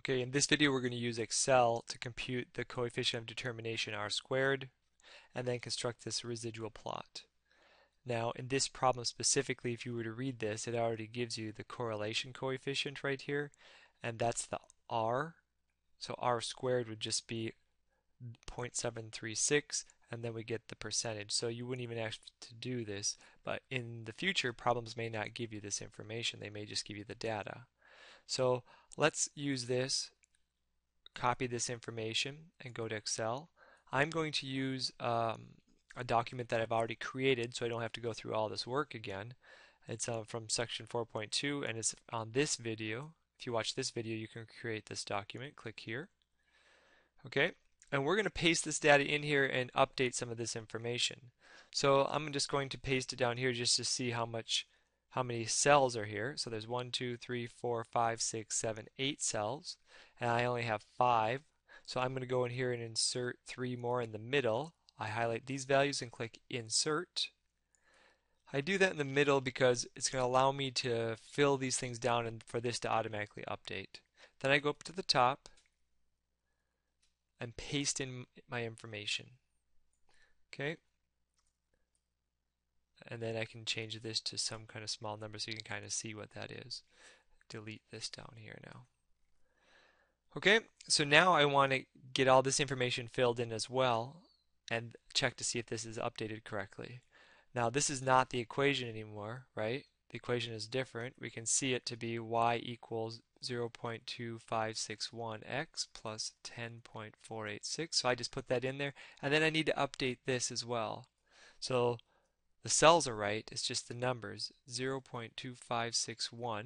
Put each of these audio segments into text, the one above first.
Okay, in this video we're going to use Excel to compute the coefficient of determination r squared and then construct this residual plot. Now in this problem specifically if you were to read this it already gives you the correlation coefficient right here and that's the r. So r squared would just be 0.736 and then we get the percentage. So you wouldn't even have to do this but in the future problems may not give you this information. They may just give you the data. So let's use this, copy this information and go to Excel. I'm going to use um, a document that I've already created so I don't have to go through all this work again. It's uh, from section 4.2 and it's on this video. If you watch this video you can create this document. Click here. Okay, and we're going to paste this data in here and update some of this information. So I'm just going to paste it down here just to see how much how many cells are here. So there's one, two, three, four, five, six, seven, eight cells, and I only have five. So I'm going to go in here and insert three more in the middle. I highlight these values and click Insert. I do that in the middle because it's going to allow me to fill these things down and for this to automatically update. Then I go up to the top and paste in my information. Okay, and then I can change this to some kind of small number so you can kind of see what that is. Delete this down here now. Okay, so now I want to get all this information filled in as well and check to see if this is updated correctly. Now this is not the equation anymore, right? The equation is different. We can see it to be y equals 0.2561x plus 10.486. So I just put that in there and then I need to update this as well. So the cells are right, it's just the numbers 0.2561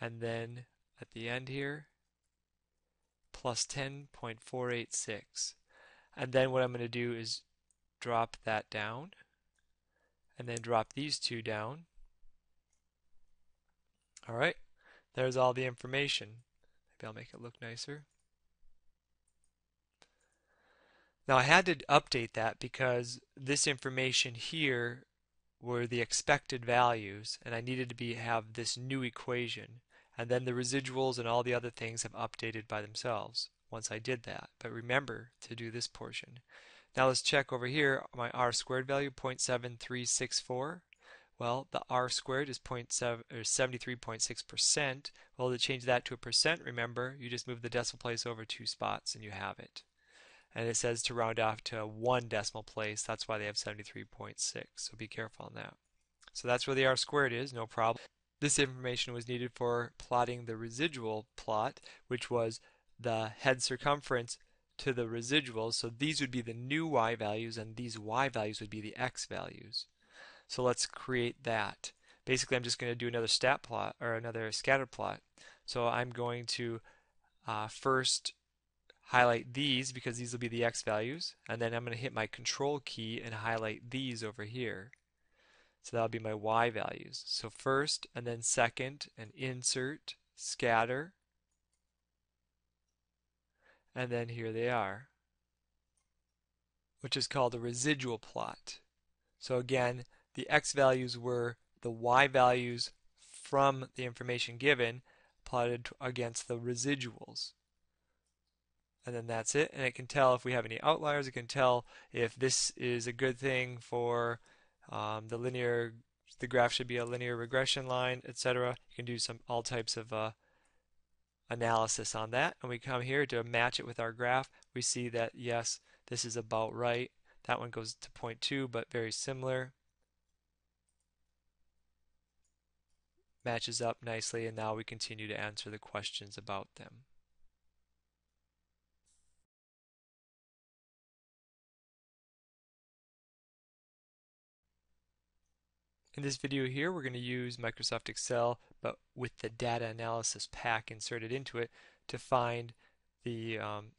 and then at the end here plus 10.486 and then what I'm going to do is drop that down and then drop these two down. Alright there's all the information. Maybe I'll make it look nicer Now I had to update that because this information here were the expected values and I needed to be have this new equation and then the residuals and all the other things have updated by themselves once I did that. But remember to do this portion. Now let's check over here my r squared value 0.7364. Well, the r squared is 73.6%. Well, to change that to a percent, remember, you just move the decimal place over two spots and you have it and it says to round off to one decimal place. That's why they have 73.6. So be careful on that. So that's where the r squared is, no problem. This information was needed for plotting the residual plot, which was the head circumference to the residuals. So these would be the new y values, and these y values would be the x values. So let's create that. Basically, I'm just going to do another stat plot or another scatter plot. So I'm going to uh, first highlight these because these will be the x values and then I'm going to hit my control key and highlight these over here. So that'll be my y values. So first and then second and insert scatter and then here they are which is called a residual plot. So again the x values were the y values from the information given plotted against the residuals and then that's it. And it can tell if we have any outliers. It can tell if this is a good thing for um, the linear, the graph should be a linear regression line, etc. You can do some all types of uh, analysis on that. And we come here to match it with our graph. We see that yes, this is about right. That one goes to 0.2, but very similar. Matches up nicely, and now we continue to answer the questions about them. In this video here, we're going to use Microsoft Excel, but with the data analysis pack inserted into it to find the um,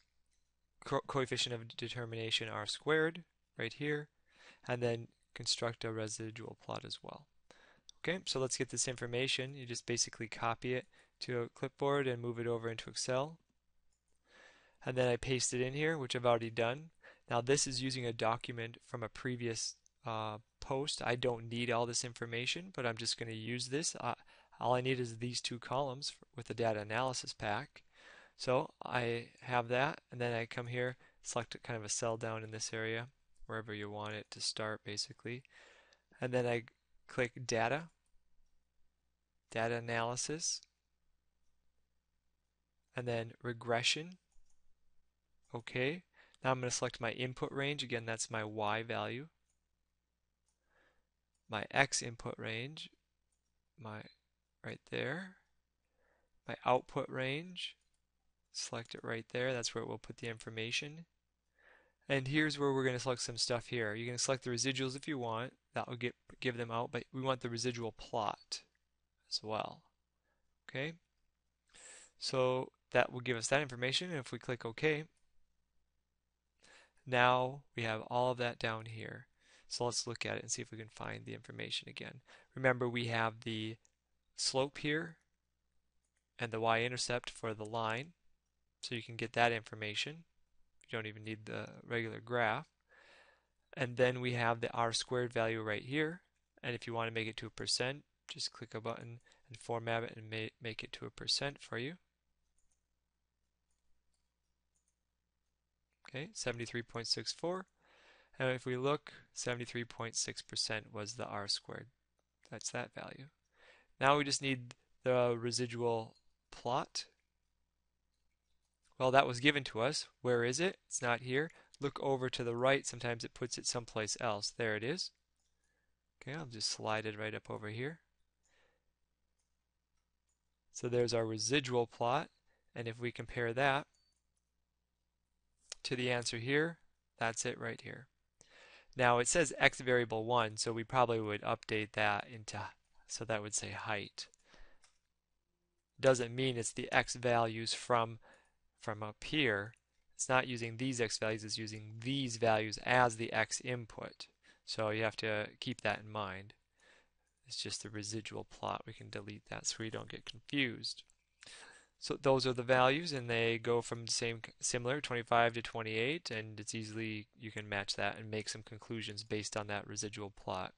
co coefficient of determination r squared right here, and then construct a residual plot as well. Okay, so let's get this information. You just basically copy it to a clipboard and move it over into Excel. And then I paste it in here, which I've already done. Now this is using a document from a previous uh, post. I don't need all this information, but I'm just going to use this. Uh, all I need is these two columns with the data analysis pack. So I have that, and then I come here, select kind of a cell down in this area, wherever you want it to start basically. And then I click Data, Data Analysis, and then Regression. Okay. Now I'm going to select my input range. Again, that's my Y value. My X input range, my right there. My output range, select it right there. That's where it will put the information. And here's where we're going to select some stuff here. You can select the residuals if you want. That will get, give them out, but we want the residual plot as well. Okay? So that will give us that information. And if we click OK, now we have all of that down here. So let's look at it and see if we can find the information again. Remember, we have the slope here and the y-intercept for the line. So you can get that information. You don't even need the regular graph. And then we have the r squared value right here. And if you want to make it to a percent, just click a button and format it and make it to a percent for you. Okay, 73.64. And if we look, 73.6% was the r squared. That's that value. Now we just need the residual plot. Well, that was given to us. Where is it? It's not here. Look over to the right. Sometimes it puts it someplace else. There it is. Okay, I'll just slide it right up over here. So there's our residual plot. And if we compare that to the answer here, that's it right here. Now it says x variable 1, so we probably would update that into so that would say height. Doesn't mean it's the x values from, from up here. It's not using these x values, it's using these values as the x input. So you have to keep that in mind. It's just the residual plot. We can delete that so we don't get confused. So those are the values and they go from the same similar 25 to 28 and it's easily you can match that and make some conclusions based on that residual plot.